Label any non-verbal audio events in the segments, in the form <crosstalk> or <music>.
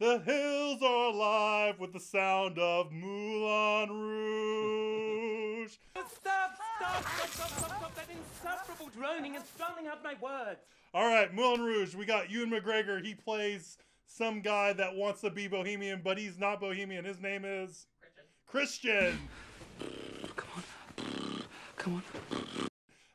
The hills are alive with the sound of Moulin Rouge. <laughs> Stop, stop, stop, stop, stop, stop that insufferable droning is drowning out my words. All right, Moulin Rouge. We got Ewan McGregor. He plays some guy that wants to be Bohemian, but he's not Bohemian. His name is Christian. Come on. Come on.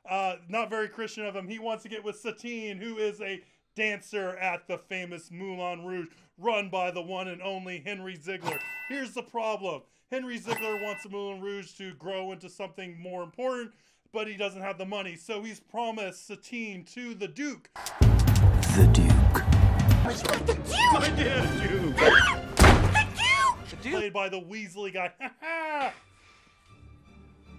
Uh, not very Christian of him. He wants to get with Satine, who is a dancer at the famous Moulin Rouge, run by the one and only Henry Ziegler. Here's the problem Henry Ziegler wants the Moulin Rouge to grow into something more important, but he doesn't have the money. So he's promised Satine to the Duke. The Duke. My dear <laughs> Duke! The Duke? Played by the Weasley guy. <laughs>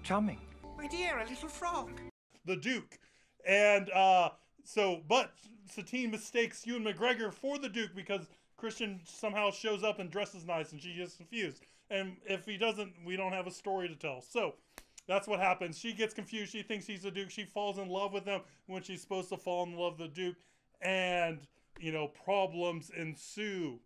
Charming. My dear, a little frog. the Duke. And uh, so, but Satine mistakes Ewan McGregor for the Duke because Christian somehow shows up and dresses nice and she gets confused. And if he doesn't, we don't have a story to tell. So that's what happens. She gets confused. She thinks he's the Duke. She falls in love with him when she's supposed to fall in love with the Duke. And, you know, problems ensue.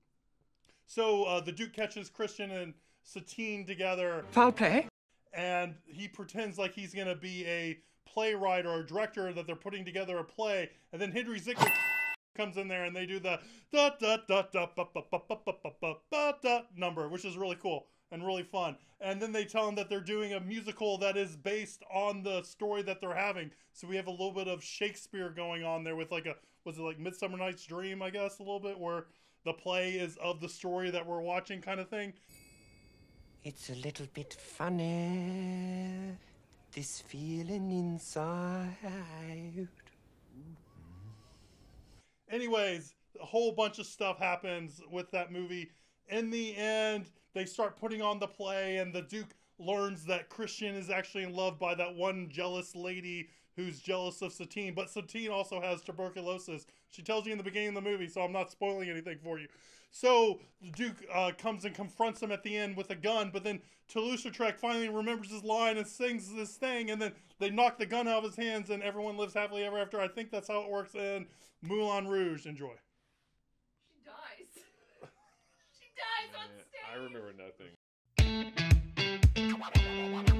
So uh, the Duke catches Christian and Satine together Foul play and he pretends like he's going to be a playwright or a director that they're putting together a play, and then Henry Ziegler <laughs> comes in there and they do the da da da da ba ba ba ba ba ba ba da number, which is really cool and really fun. And then they tell him that they're doing a musical that is based on the story that they're having. So we have a little bit of Shakespeare going on there with like a was it like Midsummer Night's Dream, I guess, a little bit where the play is of the story that we're watching kind of thing. It's a little bit funny. This feeling inside. anyways, a whole bunch of stuff happens with that movie. In the end, they start putting on the play, and the Duke learns that Christian is actually in love by that one jealous lady who's jealous of Satine. But Satine also has tuberculosis. She tells you in the beginning of the movie, so I'm not spoiling anything for you. So the Duke uh, comes and confronts him at the end with a gun, but then Toulouse-Lautrec finally remembers his line and sings this thing, and then they knock the gun out of his hands, and everyone lives happily ever after. I think that's how it works in Moulin Rouge. Enjoy. She dies. <laughs> she dies on stage. I remember nothing. Mm-hmm.